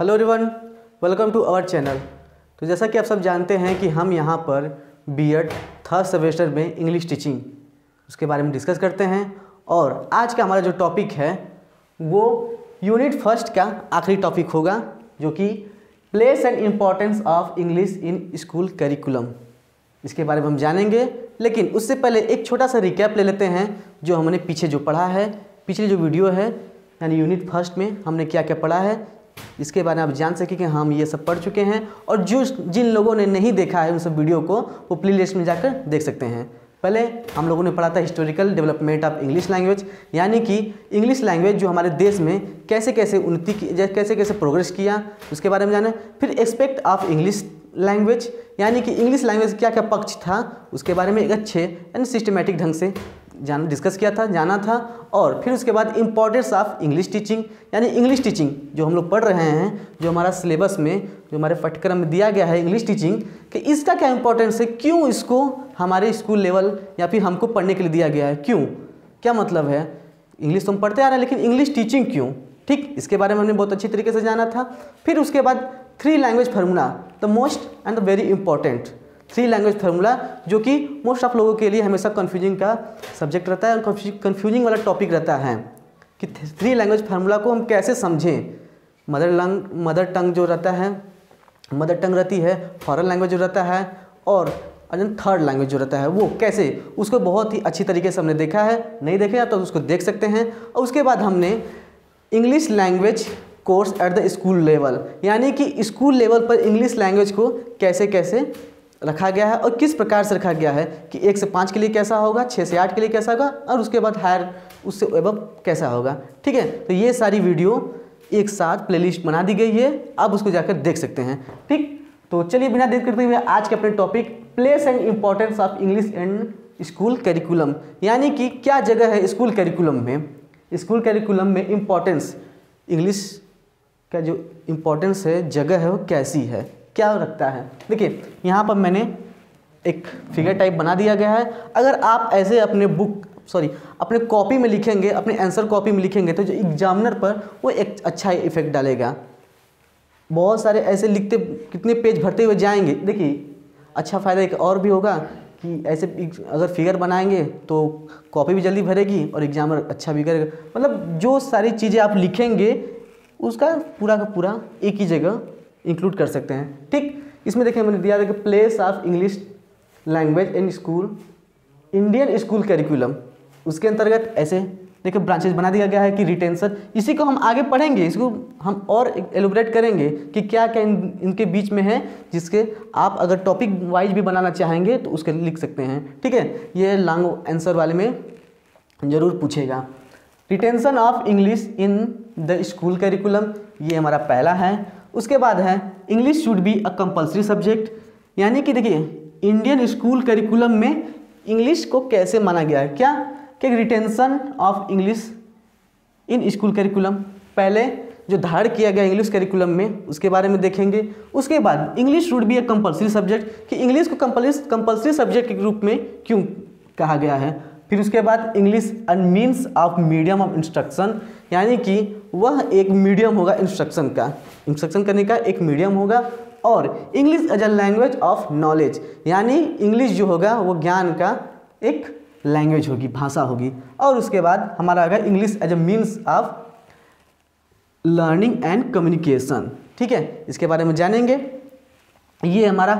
Hello everyone welcome to our channel तो जैसा कि आप सब जानते हैं कि हम यहाँ पर बीएड थर्ड सेमेस्टर में इंग्लिश टीचिंग उसके बारे में डिस्कस करते हैं और आज का हमारा जो टॉपिक है, वो यूनिट फ़र्स्ट का आखिरी टॉपिक होगा, जो कि place and importance of English in school curriculum इसके बारे में हम जानेंगे, लेकिन उससे पहले एक छोटा सा रिकैप ले लेते हैं, जो हमने पीछे जो पढ़ा है, पिछली जो वीडियो है, यानी यूनिट फ़र्स्ट में हमने क्या क्या पढ़ा है इसके बारे में आप जान सकें कि हम ये सब पढ़ चुके हैं और जो जिन लोगों ने नहीं देखा है उन सब वीडियो को, वो प्ले लिस्ट में जाकर देख सकते हैं। पहले हम लोगों ने पढ़ा था historical development of English language, यानी कि इंग्लिश लैंग्वेज जो हमारे देश में कैसे कैसे उन्नति की कैसे कैसे प्रोग्रेस किया, उसके बारे में जाना। फिर एक्सपेक्ट ऑफ़ इंग्लिश लैंग्वेज, यानी कि इंग्लिश लैंग्वेज क्या क्या पक्ष था, उसके बारे में एक अच्छे यानी सिस्टमेटिक ढंग से जान डिस्कस किया था, जाना था और फिर उसके बाद इम्पोर्टेंस ऑफ़ इंग्लिश टीचिंग यानी इंग्लिश टीचिंग जो हम लोग पढ़ रहे हैं, जो हमारा सिलेबस में, जो हमारे पाठ्यक्रम में दिया गया है इंग्लिश टीचिंग कि इसका क्या इंपॉर्टेंस है, क्यों इसको हमारे स्कूल लेवल या फिर हमको पढ़ने के लिए दिया गया है, क्यों? क्या मतलब है? इंग्लिश तो हम पढ़ते आ रहे हैं, लेकिन इंग्लिश टीचिंग क्यों? ठीक, इसके बारे में हमने बहुत अच्छी तरीके से जाना था। फिर उसके बाद three language formula the most and the very important three language formula जो कि मोस्ट ऑफ़ लोगों के लिए हमेशा कन्फ्यूजिंग का सब्जेक्ट रहता है और कन्फ्यूजिंग वाला टॉपिक रहता है। कि थ्री लैंग्वेज फार्मूला को हम कैसे समझें? मदर लंग मदर टंग जो रहता है मदर टंग रहती है फॉरन लैंग्वेज जो रहता है, और थर्ड लैंग्वेज जो रहता है, वो कैसे? उसको बहुत ही अच्छी तरीके से हमने देखा है। नहीं देखे तो उसको देख सकते हैं। और उसके बाद हमने English language course at the school level यानी कि स्कूल लेवल पर इंग्लिश लैंग्वेज को कैसे कैसे रखा गया है और किस प्रकार से रखा गया है कि एक से पाँच के लिए कैसा होगा छः से आठ के लिए कैसा होगा और उसके बाद हायर उससे एबव कैसा होगा। ठीक है? तो ये सारी वीडियो एक साथ प्लेलिस्ट बना दी गई है। आप उसको जाकर देख सकते हैं। ठीक? तो चलिए बिना देर करते हुए आज के अपने topic place and importance of English and school curriculum यानी कि क्या जगह है स्कूल करिकुलम में? स्कूल करिकुलम में इम्पॉर्टेंस इंग्लिश का जो इम्पोर्टेंस है, जगह है वो कैसी है? क्या रखता है? देखिए, यहाँ पर मैंने एक फिगर टाइप बना दिया गया है। अगर आप ऐसे अपने बुक सॉरी अपने कॉपी में लिखेंगे, अपने आंसर कॉपी में लिखेंगे तो जो एग्जामिनर पर वो एक अच्छा इफ़ेक्ट डालेगा। बहुत सारे ऐसे लिखते, कितने पेज भरते हुए जाएँगे। देखिए अच्छा फ़ायदा एक और भी होगा कि ऐसे अगर फिगर बनाएँगे तो कॉपी भी जल्दी भरेगी और एग्जामर अच्छा भी करेगा। मतलब जो सारी चीज़ें आप लिखेंगे, उसका पूरा का पूरा एक ही जगह इंक्लूड कर सकते हैं। ठीक इसमें देखिए मैंने दिया था कि place of English language in school Indian school curriculum उसके अंतर्गत ऐसे देखिए ब्रांचेज बना दिया गया है कि रिटेंशन इसी को हम आगे पढ़ेंगे इसको हम और एलोबरेट करेंगे कि क्या क्या इन, इनके बीच में है जिसके आप अगर टॉपिक वाइज भी बनाना चाहेंगे तो उसके लिख सकते हैं। ठीक है ये लॉन्ग आंसर वाले में ज़रूर पूछेगा। Retention of English in the school curriculum ये हमारा पहला है। उसके बाद है English should be a compulsory subject यानी कि देखिए इंडियन स्कूल करिकुलम में इंग्लिश को कैसे माना गया है? क्या? कि retention of English in school curriculum पहले जो धार किया गया इंग्लिश करिकुलम में, उसके बारे में देखेंगे. उसके बाद English should be a compulsory subject कि इंग्लिश को कंपल्सरी सब्जेक्ट के रूप में क्यों कहा गया है? फिर उसके बाद English and means of medium of instruction यानी कि वह एक मीडियम होगा इंस्ट्रक्शन का। इंस्ट्रक्शन करने का एक मीडियम होगा और English as a language of knowledge यानी इंग्लिश जो होगा वो ज्ञान का एक लैंग्वेज होगी, भाषा होगी। और उसके बाद हमारा आएगा English as a means of learning and communication ठीक है? इसके बारे में जानेंगे। ये हमारा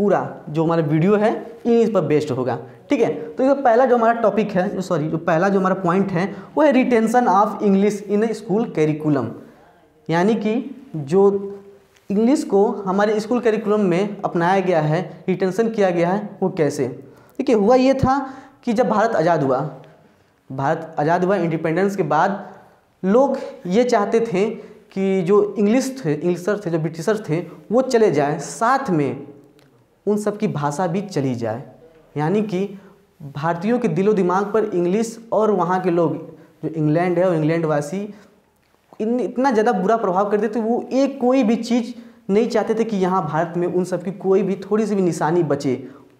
पूरा जो हमारा वीडियो है इंग्लिश पर बेस्ड होगा। ठीक है? तो ये पहला जो हमारा टॉपिक है सॉरी जो पहला जो हमारा पॉइंट है, वो है retention of English in school curriculum यानी कि जो इंग्लिश को हमारे स्कूल करिकुलम में अपनाया गया है रिटेंशन किया गया है, वो कैसे? देखिए, हुआ ये था कि जब भारत आज़ाद हुआ, भारत आज़ाद हुआ इंडिपेंडेंस के बाद लोग ये चाहते थे कि जो इंग्लिश थे इंग्लिशर थे, जो ब्रिटिशर थे, वो चले जाए, साथ में उन सब की भाषा भी चली जाए। यानी कि भारतीयों के दिलो दिमाग पर इंग्लिश और वहाँ के लोग, जो इंग्लैंड है और इंग्लैंड वासी, इन, इतना ज़्यादा बुरा प्रभाव कर देते, वो एक कोई भी चीज़ नहीं चाहते थे कि यहाँ भारत में उन सब की कोई भी थोड़ी सी भी निशानी बचे।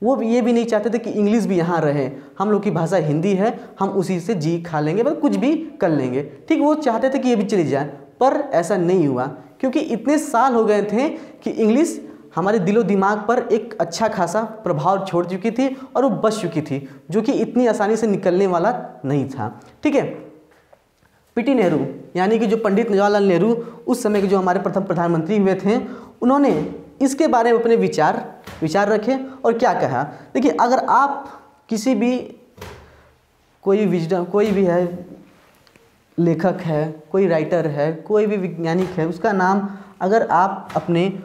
वो भी ये भी नहीं चाहते थे कि इंग्लिश भी यहाँ रहे। हम लोग की भाषा हिंदी है, हम उसी से जी खा लेंगे मतलब कुछ भी कर लेंगे। ठीक, वो चाहते थे कि ये भी चली जाए, पर ऐसा नहीं हुआ, क्योंकि इतने साल हो गए थे कि इंग्लिश हमारे दिलो दिमाग पर एक अच्छा खासा प्रभाव छोड़ चुकी थी और वो बच चुकी थी, जो कि इतनी आसानी से निकलने वाला नहीं था। ठीक है? पीटी नेहरू, यानी कि जो पंडित जवाहरलाल नेहरू, उस समय के जो हमारे प्रथम प्रधानमंत्री हुए थे, उन्होंने इसके बारे में अपने विचार विचार रखे और क्या कहा? देखिए, अगर आप किसी भी, कोई विजडम कोई भी है, लेखक है, कोई राइटर है, कोई भी वैज्ञानिक है, उसका नाम अगर आप अपने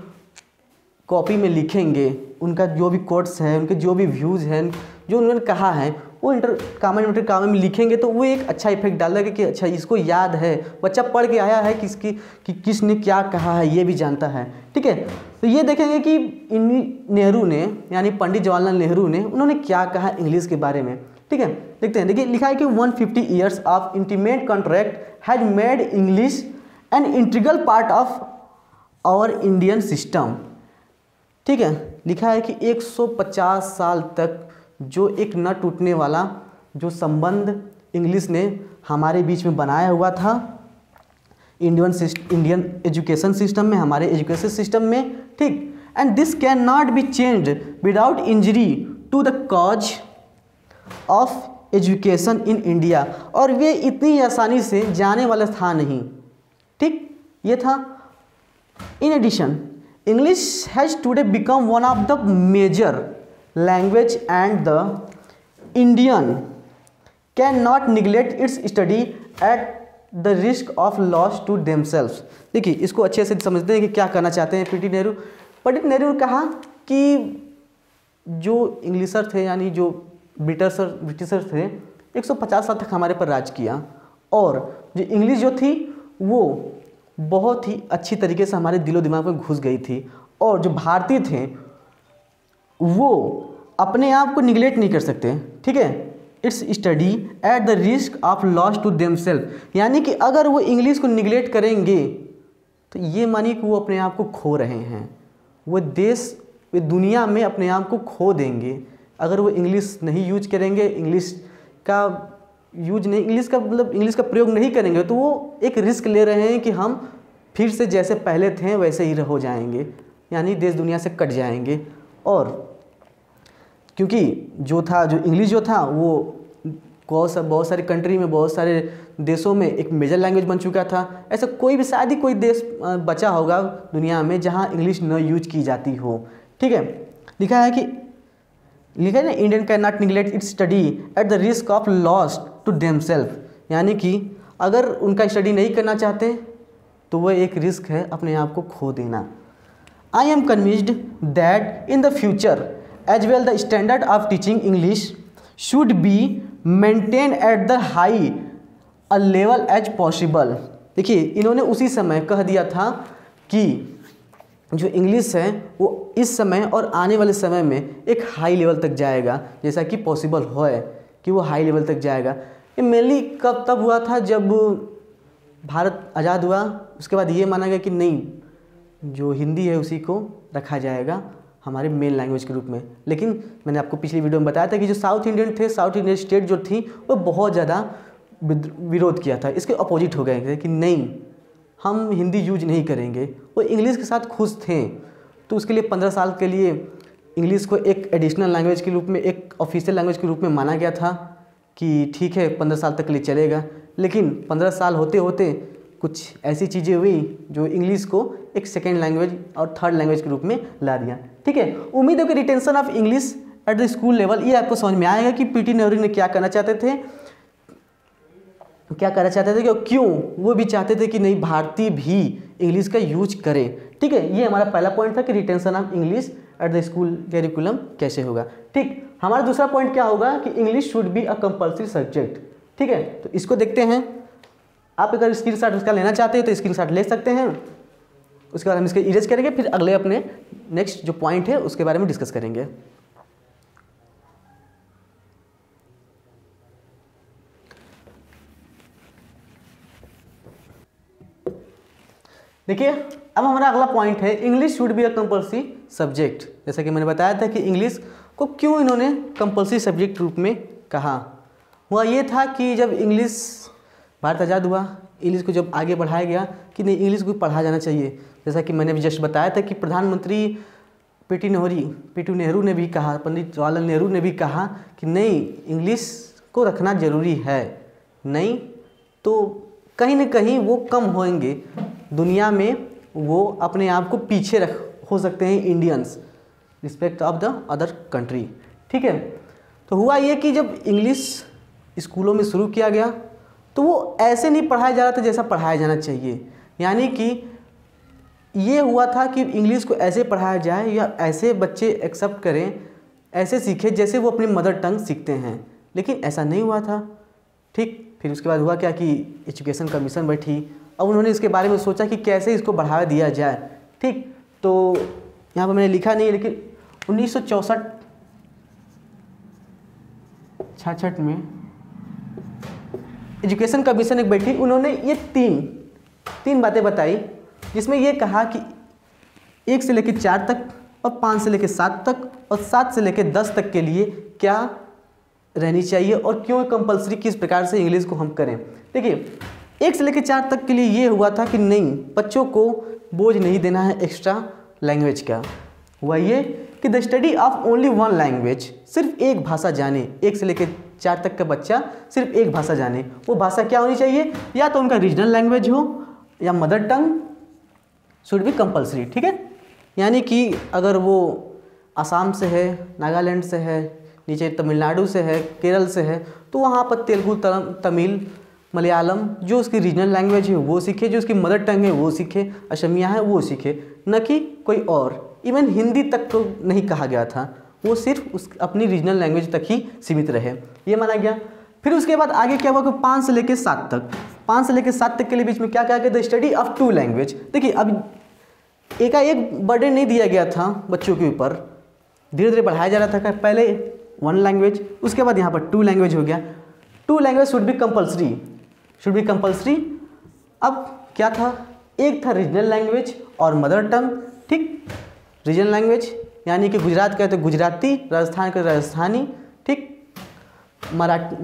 कॉपी में लिखेंगे, उनका जो भी कोट्स हैं, उनके जो भी व्यूज़ हैं, जो उन्होंने कहा है, वो इंटर कामन इंटर कामन में लिखेंगे तो वो एक अच्छा इफ़ेक्ट डालेगा कि अच्छा इसको याद है। बच्चा पढ़ के आया है किसकी कि किसने क्या कहा है, ये भी जानता है। ठीक है? तो ये देखेंगे कि इन नेहरू ने, यानी पंडित जवाहरलाल नेहरू ने, उन्होंने क्या कहा इंग्लिश के बारे में। ठीक है? देखते हैं। देखिए, लिखा है कि 150 years of intimate contract has made English an integral part of our Indian system ठीक है? लिखा है कि 150 साल तक जो एक न टूटने वाला जो संबंध इंग्लिश ने हमारे बीच में बनाया हुआ था, इंडियन इंडियन एजुकेशन सिस्टम में, हमारे एजुकेशन सिस्टम में, ठीक? And this can not be change without injury to the cause of education in India और वे इतनी आसानी से जाने वाला था नहीं, ठीक? ये था। In addition English has today become one of the major language and the Indian can not neglect its study at the risk of loss to themselves देखिए, इसको अच्छे से समझते हैं कि क्या करना चाहते हैं पीटी नेहरू। पंडित नेहरू ने कहा कि जो इंग्लिशर थे, यानी जो ब्रिटिशर ब्रिटिशर थे 150 साल तक हमारे पर राज किया और जो इंग्लिश जो थी, वो बहुत ही अच्छी तरीके से हमारे दिलो दिमाग में घुस गई थी और जो भारतीय थे, वो अपने आप को निगलेक्ट नहीं कर सकते, ठीक है? Its study at the risk of loss to them self यानी कि अगर वो इंग्लिश को निगलेक्ट करेंगे तो ये मानिए कि वो अपने आप को खो रहे हैं। वो देश, वे दुनिया में अपने आप को खो देंगे। अगर वो इंग्लिश नहीं यूज़ करेंगे इंग्लिश का यूज़ नहीं इंग्लिश का मतलब इंग्लिश का प्रयोग नहीं करेंगे तो वो एक रिस्क ले रहे हैं कि हम फिर से जैसे पहले थे, वैसे ही हो जाएँगे, यानी देश दुनिया से कट जाएँगे। और क्योंकि जो था, जो इंग्लिश जो था, वो बहुत सा, बहुत सारे कंट्री में, बहुत सारे देशों में एक मेजर लैंग्वेज बन चुका था। ऐसा कोई भी शायद ही कोई देश बचा होगा दुनिया में जहाँ इंग्लिश न यूज़ की जाती हो। ठीक है? लिखा है कि, लिखा है ना Indian can not neglect its study at the risk of loss to them self यानी कि अगर उनका स्टडी नहीं करना चाहते तो वह एक रिस्क है अपने आप को खो देना। I am convinced that in the future as well the standard of teaching English should be maintain at the high a level as possible देखिए, इन्होंने उसी समय कह दिया था कि जो इंग्लिश है, वो इस समय और आने वाले समय में एक हाई लेवल तक जाएगा। जैसा कि पॉसिबल हो कि वो हाई लेवल तक जाएगा। ये मेनली कब, तब हुआ था जब भारत आज़ाद हुआ? उसके बाद ये माना गया कि नहीं, जो हिंदी है उसी को रखा जाएगा हमारे मेन लैंग्वेज के रूप में। लेकिन मैंने आपको पिछली वीडियो में बताया था कि जो साउथ इंडियन थे साउथ इंडियन स्टेट जो थी, वो बहुत ज़्यादा विरोध किया था। इसके अपोजिट हो गए थे कि नहीं, हम हिंदी यूज़ नहीं करेंगे। वो इंग्लिश के साथ खुश थे। तो उसके लिए पंद्रह साल के लिए इंग्लिश को एक एडिशनल लैंग्वेज के रूप में, एक ऑफिशियल लैंग्वेज के रूप में माना गया था। कि ठीक है, पंद्रह साल तक के लिए चलेगा। लेकिन पंद्रह साल होते होते कुछ ऐसी चीज़ें हुई जो इंग्लिश को एक सेकेंड लैंग्वेज और थर्ड लैंग्वेज के रूप में ला दिया। ठीक है, उम्मीद है कि retention of English at the school level ये आपको समझ में आएगा कि पीटी नेहरू ने क्या करना चाहते थे। क्या करना चाहते थे कि क्यों वो भी चाहते थे कि नहीं, भारतीय भी इंग्लिश का यूज़ करें। ठीक है, ये हमारा पहला पॉइंट था कि retention of English at the school curriculum कैसे होगा। ठीक हमारा दूसरा पॉइंट क्या होगा कि English should be a compulsory subject ठीक है? तो इसको देखते हैं। आप अगर स्क्रीन शॉट उसका लेना चाहते हैं तो स्क्रीन शॉट ले सकते हैं। उसके बाद हम इसके इरेज करेंगे, फिर अगले अपने नेक्स्ट जो पॉइंट है उसके बारे में डिस्कस करेंगे। देखिए, अब हमारा अगला पॉइंट है English should be a compulsory subject जैसा कि मैंने बताया था कि इंग्लिश को क्यों इन्होंने कंपल्सरी सब्जेक्ट रूप में कहा? हुआ ये था कि जब इंग्लिश भारत आज़ाद हुआ इंग्लिश को जब आगे बढ़ाया गया कि नहीं इंग्लिश को पढ़ा जाना चाहिए। जैसा कि मैंने भी जस्ट बताया था कि प्रधानमंत्री P T Nehru P T Nehru ने भी कहा, पंडित जवाहरलाल नेहरू ने भी कहा कि नहीं इंग्लिश को रखना ज़रूरी है। नहीं तो कहीं ना कहीं वो कम होंगे। दुनिया में वो अपने आप को पीछे रख, हो सकते हैं Indians respect of the other country ठीक है? तो हुआ ये कि जब इंग्लिश स्कूलों में शुरू किया गया तो वो ऐसे नहीं पढ़ाया जा रहा था जैसा पढ़ाया जाना चाहिए। यानी कि ये हुआ था कि इंग्लिश को ऐसे पढ़ाया जाए या ऐसे बच्चे एक्सेप्ट करें, ऐसे सीखे जैसे वो अपनी मदर टंग सीखते हैं। लेकिन ऐसा नहीं हुआ था। ठीक? फिर उसके बाद हुआ क्या कि एजुकेशन कमीशन बैठी अब उन्होंने इसके बारे में सोचा कि कैसे इसको बढ़ावा दिया जाए। ठीक? तो यहाँ पर मैंने लिखा नहीं, लेकिन उन्नीस सौ चौंसठ में एजुकेशन कमीशन एक बैठी, उन्होंने ये तीन तीन बातें बताई, जिसमें ये कहा कि एक से लेकर चार तक और पाँच से लेकर सात तक और सात से लेकर दस तक के लिए क्या रहनी चाहिए और क्यों कंपलसरी किस प्रकार से इंग्लिश को हम करें। देखिए, एक से लेकर चार तक के लिए ये हुआ था कि नहीं, बच्चों को बोझ नहीं देना है एक्स्ट्रा लैंग्वेज का। हुआ ये कि the study of only one language सिर्फ़ एक भाषा जाने, एक से लेकर चार तक का बच्चा सिर्फ़ एक भाषा जाने, वो भाषा क्या होनी चाहिए? या तो उनका रीजनल लैंग्वेज हो, या mother tongue should be compulsory ठीक है? यानी कि अगर वो आसाम से है, नागालैंड से है, नीचे तमिलनाडु से है, केरल से है तो वहाँ पर तेलुगु तमिल, मलयालम, जो उसकी रीजनल लैंग्वेज है, वो सीखे, जो उसकी मदर टंग है, वो सीखे, असमिया है, वो सीखे, न कि कोई और। इवन हिंदी तक तो नहीं कहा गया था। वो सिर्फ़ उस, अपनी रीजनल लैंग्वेज तक ही सीमित रहे। ये माना गया। फिर उसके बाद आगे क्या हुआ कि पाँच से लेकर सात तक। पाँच से लेकर सात तक के लिए बीच में क्या क्या गया? The study of two language देखिए, अब एकाएक बर्डन नहीं दिया गया था बच्चों के ऊपर। धीरे धीरे बढ़ाया जा रहा था पहले वन लैंग्वेज उसके बाद यहाँ पर टू लैंग्वेज हो गया। Two language should be compulsory should be compulsory अब क्या था? एक था रीजनल लैंग्वेज और मदर टंग ठीक? रीजनल लैंग्वेज यानी कि गुजरात का तो गुजराती, राजस्थान का राजस्थानी, ठीक? मराठी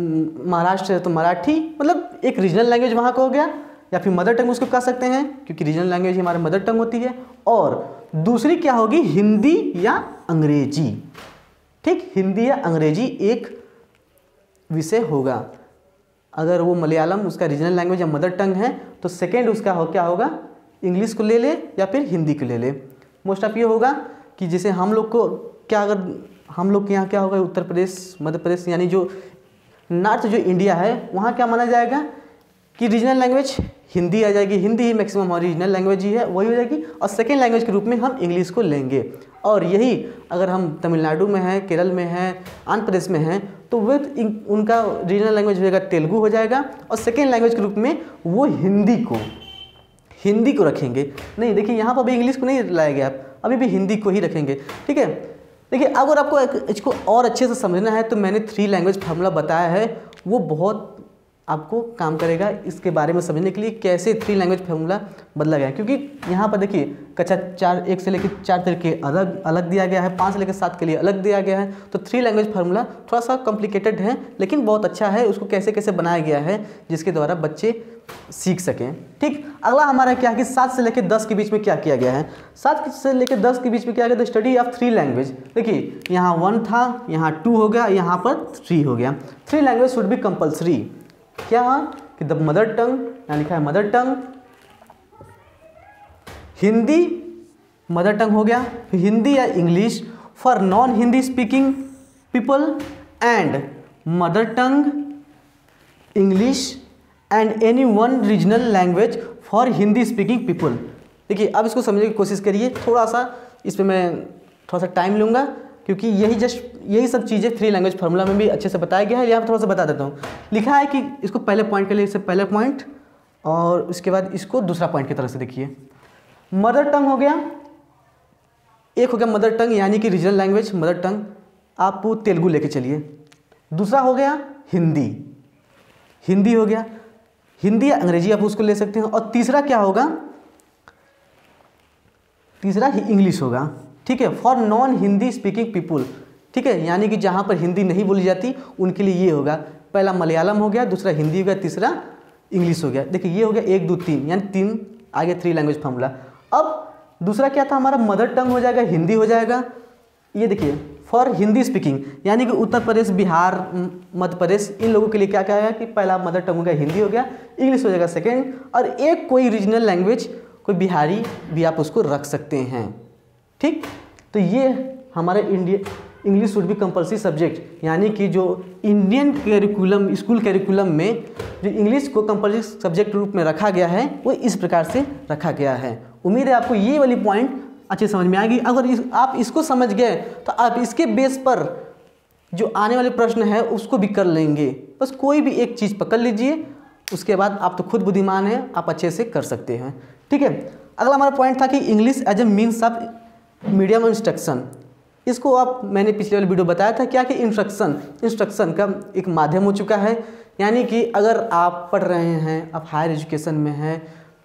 महाराष्ट्र तो मराठी मतलब एक रीजनल लैंग्वेज वहाँ का हो गया, या फिर मदर टंग उसको कह सकते हैं, क्योंकि रीजनल लैंग्वेज हमारे मदर टंग होती है। और दूसरी क्या होगी? हिंदी या अंग्रेज़ी, ठीक? हिंदी या अंग्रेज़ी एक विषय होगा। अगर वो मलयालम उसका रीजनल लैंग्वेज या मदर टंग है तो सेकेंड उसका हो क्या होगा? इंग्लिश को ले ले या फिर हिंदी को ले ले। मोस्ट ऑफ़ ये होगा कि जैसे हम लोग को क्या अगर हम लोग के यहाँ क्या होगा, उत्तर प्रदेश, मध्य प्रदेश, यानी जो नॉर्थ, जो इंडिया है, वहाँ क्या माना जाएगा कि रीजनल लैंग्वेज हिंदी आ जाएगी। हिंदी ही मैक्सिमम हमारी रीजनल लैंग्वेज ही है, वही हो जाएगी और सेकेंड लैंग्वेज के रूप में हम इंग्लिश को लेंगे। और यही अगर हम तमिलनाडु में हैं, केरल में हैं, आंध्र प्रदेश में हैं तो वो उनका रीजनल लैंग्वेज हो जाएगा तेलुगु हो जाएगा और सेकेंड लैंग्वेज के रूप में वो हिंदी को। हिंदी को रखेंगे। नहीं, देखिए, यहाँ पर अभी इंग्लिश को नहीं लाया गया। अभी भी हिंदी को ही रखेंगे। ठीक है? देखिए, अगर आपको इसको और अच्छे से समझना है तो मैंने थ्री लैंग्वेज फार्मूला बताया है। वो बहुत आपको काम करेगा इसके बारे में समझने के लिए, कैसे थ्री लैंग्वेज फार्मूला बदला गया है। क्योंकि यहाँ पर देखिए, कक्षा चार, एक से लेकर चार तरीके अलग अलग दिया गया है, पाँच से लेकर सात के लिए अलग दिया गया है। तो थ्री लैंग्वेज फार्मूला थोड़ा सा कॉम्प्लिकेटेड है, लेकिन बहुत अच्छा है। उसको कैसे कैसे बनाया गया है, जिसके द्वारा बच्चे सीख सकें। ठीक? अगला हमारा क्या है कि सात से लेकर दस के बीच में क्या किया गया है? सात से लेकर दस के बीच में क्या गया? The study of three language देखिए, यहाँ वन था, यहाँ टू हो गया, यहाँ पर थ्री हो गया। Three language should be compulsory क्या? कि द मदर टंग यहाँ लिखा है mother tongue Hindi mother tongue हो गया। हिंदी या English for non Hindi speaking people and mother tongue English and any one regional language for Hindi speaking people देखिए, अब इसको समझने की कोशिश करिए। थोड़ा सा इस पर मैं थोड़ा सा टाइम लूँगा, क्योंकि यही जस्ट यही सब चीज़ें थ्री लैंग्वेज फार्मूला में भी अच्छे से बताया गया है। यहाँ पर थोड़ा सा बता देता हूँ। लिखा है कि इसको पहले पॉइंट के लिए, इससे पहले पॉइंट और उसके बाद इसको दूसरा पॉइंट की तरह से देखिए। मदर टंग हो गया। एक हो गया मदर टंग यानी कि रीजनल लैंग्वेज मदर टंग आप तेलुगु लेके चलिए। दूसरा हो गया हिंदी। हिंदी हो गया। हिंदी या अंग्रेज़ी आप उसको ले सकते हैं। और तीसरा क्या होगा? तीसरा ही इंग्लिश होगा। ठीक है for non Hindi speaking people ठीक है, यानी कि जहाँ पर हिंदी नहीं बोली जाती, उनके लिए ये होगा। पहला मलयालम हो गया, दूसरा हिंदी हो गया, तीसरा इंग्लिश हो गया। देखिए, ये हो गया एक दो तीन, यानी तीन, आगे थ्री लैंग्वेज फार्मूला अब दूसरा क्या था हमारा? मदर टंग हो जाएगा हिंदी हो जाएगा। ये देखिए फॉर हिंदी स्पीकिंग यानी कि उत्तर प्रदेश, बिहार मध्य प्रदेश, इन लोगों के लिए क्या क्या है कि पहला मदर टंग हो गया हिंदी हो गया इंग्लिश हो जाएगा सेकेंड और एक कोई रीजनल लैंग्वेज कोई बिहारी भी आप उसको रख सकते हैं। ठीक? तो ये हमारे इंडिया इंग्लिश वुड भी कंपलसरी सब्जेक्ट यानी कि जो इंडियन कैरिकुलम स्कूल कैरिकुलम में जो इंग्लिश को कंपलसरी सब्जेक्ट रूप में रखा गया है, वो इस प्रकार से रखा गया है। उम्मीद है आपको ये वाली पॉइंट अच्छी समझ में आएगी। अगर इस, आप इसको समझ गए तो आप इसके बेस पर जो आने वाले प्रश्न है उसको भी कर लेंगे। बस कोई भी एक चीज़ पकड़ लीजिए उसके बाद आप तो खुद बुद्धिमान हैं आप अच्छे से कर सकते हैं। ठीक है? अगला हमारा पॉइंट था कि English as a means of medium instruction इसको आप मैंने पिछले वाले वीडियो बताया था क्या कि इंस्ट्रक्शन इंस्ट्रक्शन का एक माध्यम हो चुका है। यानी कि अगर आप पढ़ रहे हैं आप हायर एजुकेशन में हैं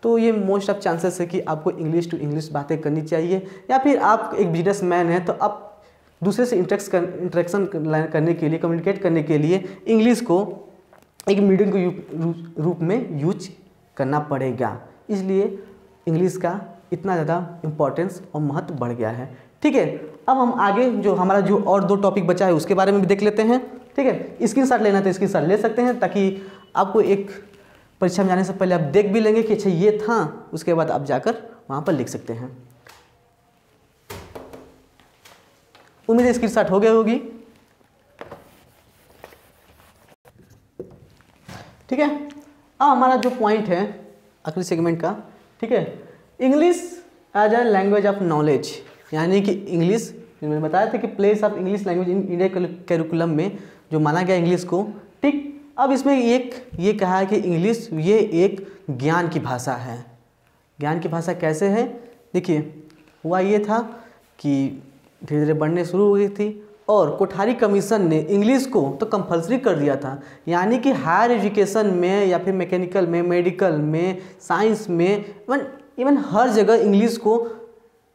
तो ये मोस्ट ऑफ़ चांसेस है कि आपको इंग्लिश टू इंग्लिश बातें करनी चाहिए, या फिर आप एक बिज़नेस मैन हैं तो आप दूसरे से इंटरेक्स कर इंटरेक्शन करने के लिए कम्युनिकेट करने के लिए इंग्लिश को एक मीडियम के रूप में यूज़ करना पड़ेगा। इसलिए इंग्लिश का इतना ज़्यादा इम्पोर्टेंस और महत्व बढ़ गया है। ठीक है, अब हम आगे जो हमारा जो और दो टॉपिक बचा है, उसके बारे में भी देख लेते हैं। ठीक है स्क्रीन शॉट लेना तो स्क्रीन ले सकते हैं, ताकि आपको एक परीक्षा में जाने से पहले आप देख भी लेंगे कि अच्छा ये था, उसके बाद आप जाकर वहाँ पर लिख सकते हैं। उम्मीद है स्क्रीन हो गई होगी। ठीक है? अब हमारा जो पॉइंट है अगले सेगमेंट का, ठीक है? English as a language of knowledge यानी कि इंग्लिश मैंने बताया था कि place of English language in India curriculum में जो माना गया इंग्लिश को, ठीक अब इसमें एक, ये कहा है कि इंग्लिश, ये एक ज्ञान की भाषा है। ज्ञान की भाषा कैसे है? देखिए, हुआ ये था कि धीरे धीरे बढ़ने शुरू हो गई थी और कोठारी कमीशन ने इंग्लिश को तो कंपलसरी कर दिया था। यानी कि हायर एजुकेशन में या फिर मैकेनिकल में मेडिकल में साइंस में इवन इवन हर जगह इंग्लिश को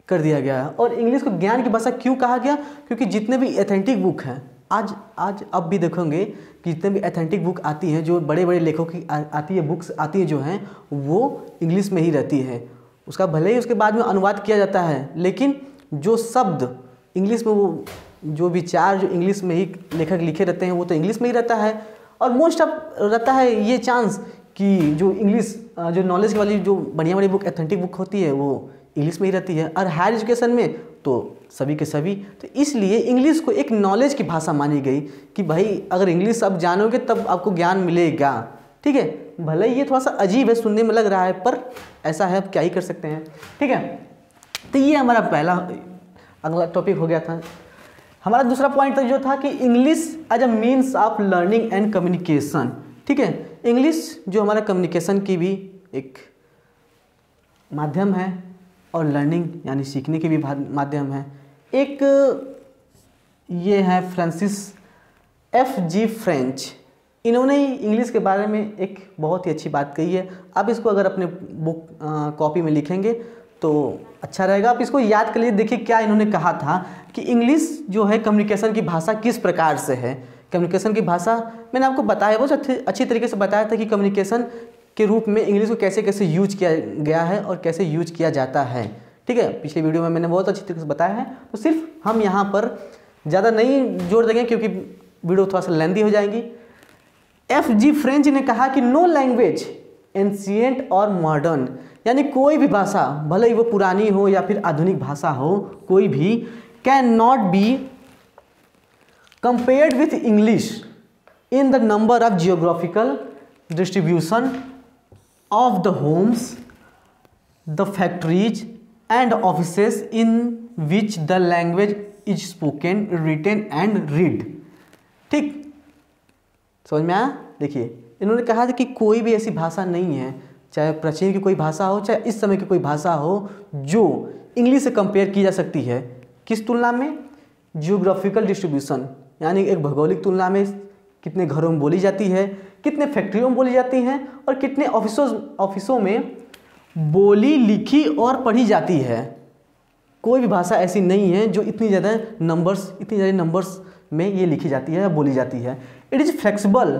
कर दिया गया है। और इंग्लिश को ज्ञान की भाषा क्यों कहा गया? क्योंकि जितने भी एथेंटिक बुक हैं आज आज अब भी देखोगे कि जितने भी एथेंटिक बुक आती हैं जो बड़े बड़े लेखों की आ, आती है बुक्स आती हैं जो हैं वो इंग्लिश में ही रहती है। उसका भले ही उसके बाद में अनुवाद किया जाता है लेकिन जो शब्द इंग्लिश में वो जो विचार जो इंग्लिश में ही लेखक लिखे रहते हैं वो तो इंग्लिश में ही रहता है। और मोस्ट ऑफ़ रहता है ये चांस कि जो इंग्लिश जो नॉलेज वाली जो बढ़िया बड़ी बुक एथेंटिक बुक होती है वो इंग्लिश में ही रहती है। और हायर एजुकेशन में तो सभी के सभी तो इसलिए इंग्लिश को एक नॉलेज की भाषा मानी गई कि भाई, अगर इंग्लिश आप जानोगे तब आपको ज्ञान मिलेगा। ठीक है? भले ही ये थोड़ा सा अजीब है, सुनने में लग रहा है, पर ऐसा है आप क्या ही कर सकते हैं। ठीक है? तो ये हमारा पहला अगला टॉपिक हो गया था। हमारा दूसरा पॉइंट जो था कि English as a means of learning and communication ठीक है? इंग्लिश जो हमारा कम्युनिकेशन की भी एक माध्यम है और लर्निंग यानी सीखने के भी माध्यम है। एक, ये है फ्रांसिस एफ़ जी फ्रेंच इन्होंने इंग्लिश के बारे में एक बहुत ही अच्छी बात कही है। आप इसको अगर अपने बुक कॉपी में लिखेंगे तो अच्छा रहेगा। आप इसको याद कर लीजिए, देखिए क्या इन्होंने कहा था कि इंग्लिश जो है कम्युनिकेशन की भाषा किस प्रकार से है। कम्युनिकेशन की भाषा मैंने आपको बताया, बहुत अच्छी तरीके से बताया था कि कम्युनिकेशन के रूप में इंग्लिश को कैसे कैसे यूज़ किया गया है और कैसे यूज़ किया जाता है। ठीक है? पिछले वीडियो में मैंने बहुत अच्छी तरीके से बताया है। तो सिर्फ़ हम यहाँ पर ज़्यादा नहीं जोड़ देंगे क्योंकि वीडियो थोड़ा सा लेंदी हो जाएगी। एफ़ जी फ्रेंच ने कहा कि नो लैंग्वेज एंशियंट और मॉडर्न यानी कोई भी भाषा, भले ही वो पुरानी हो या फिर आधुनिक भाषा हो, कोई भी can not be compared with English in the number of geographical distribution of the homes, the factories and offices in which the language is spoken, written and read. ठीक? समझ में आया? देखिए इन्होंने कहा था कि कोई भी ऐसी भाषा नहीं है चाहे प्राचीन की कोई भाषा हो चाहे इस समय की कोई भाषा हो जो इंग्लिश से कंपेयर की जा सकती है। किस तुलना में? जियोग्राफिकल डिस्ट्रीब्यूशन यानी एक भौगोलिक तुलना में कितने घरों में बोली जाती है कितने फैक्ट्रियों में बोली जाती हैं और कितने ऑफिसों ऑफिसों में बोली लिखी और पढ़ी जाती है। कोई भी भाषा ऐसी नहीं है जो इतनी ज़्यादा नंबर्स इतनी ज़्यादा नंबर्स में ये लिखी जाती है या बोली जाती है। It is flexible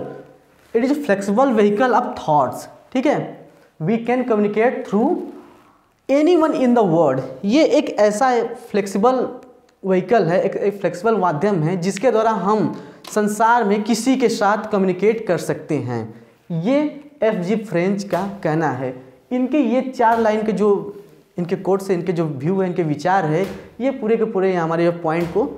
it is flexible vehicle of thoughts ठीक है? We can communicate through any one in the world ये एक ऐसा फ्लेक्सिबल व्हीकल है एक, एक फ्लेक्सिबल माध्यम है जिसके द्वारा हम संसार में किसी के साथ कम्युनिकेट कर सकते हैं। ये एफ़ जी फ्रेंच का कहना है। इनके ये चार लाइन के जो, इनके कोट से इनके जो व्यू है, इनके विचार है, ये पूरे के पूरे हमारे पॉइंट को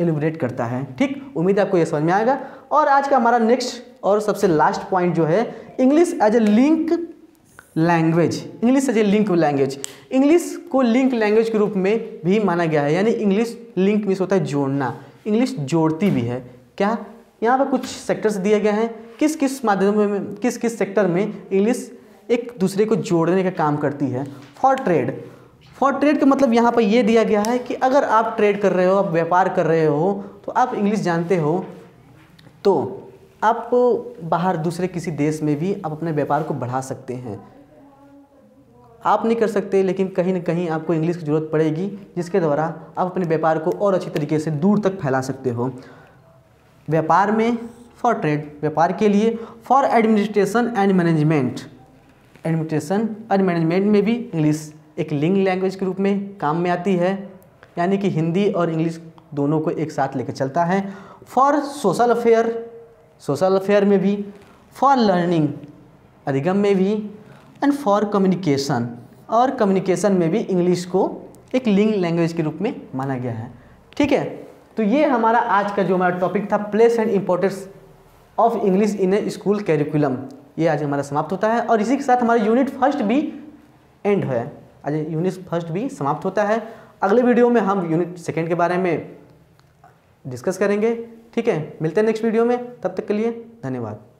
एलिब्रेट करता है। ठीक? उम्मीद आपको ये समझ में आएगा। और आज का हमारा नेक्स्ट और सबसे लास्ट पॉइंट जो है English as a link language English as a link language English को लिंक लैंग्वेज के रूप में भी माना गया है। यानी इंग्लिश लिंक मीस होता है जोड़ना। इंग्लिश जोड़ती भी है। क्या यहाँ पर कुछ सेक्टर्स दिए गए हैं? किस किस माध्यम में, किस किस सेक्टर में इंग्लिश एक दूसरे को जोड़ने का काम करती है? फॉर ट्रेड फॉर ट्रेड का मतलब यहाँ पर यह दिया गया है कि अगर आप ट्रेड कर रहे हो, आप व्यापार कर रहे हो तो आप इंग्लिश जानते हो तो आप बाहर दूसरे किसी देश में भी आप अपने व्यापार को बढ़ा सकते हैं। आप नहीं कर सकते, लेकिन कहीं ना कहीं आपको इंग्लिश की ज़रूरत पड़ेगी, जिसके द्वारा आप अपने व्यापार को और अच्छी तरीके से दूर तक फैला सकते हो। व्यापार में फॉर ट्रेड व्यापार के लिए for administration and management administration and management में भी इंग्लिश एक लिंग लैंग्वेज के रूप में काम में आती है, यानी कि हिंदी और इंग्लिश दोनों को एक साथ लेकर चलता है। For social affair social affair में भी फॉर लर्निंग अधिगम में भी एंड फॉर कम्युनिकेशन और कम्युनिकेशन में भी इंग्लिश को एक लिंग लैंग्वेज के रूप में माना गया है। ठीक है? तो ये हमारा आज का जो हमारा टॉपिक था place and importance of English in a school curriculum ये आज हमारा समाप्त होता है और इसी के साथ हमारा यूनिट फ़र्स्ट भी एंड है। आज यूनिट फ़र्स्ट भी समाप्त होता है। अगले वीडियो में हम यूनिट सेकेंड के बारे में डिस्कस करेंगे। ठीक है? मिलते हैं नेक्स्ट वीडियो में। तब तक के लिए धन्यवाद।